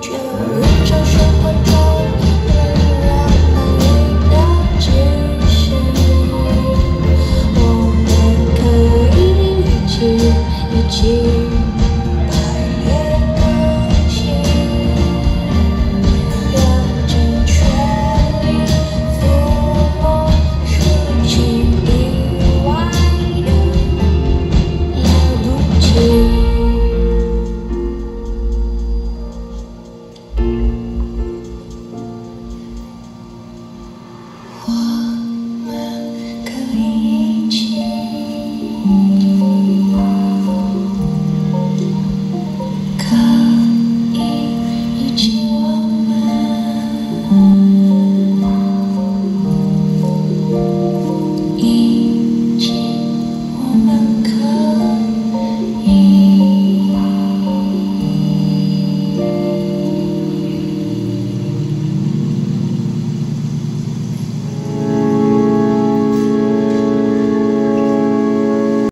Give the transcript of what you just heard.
却要认真学会。and come.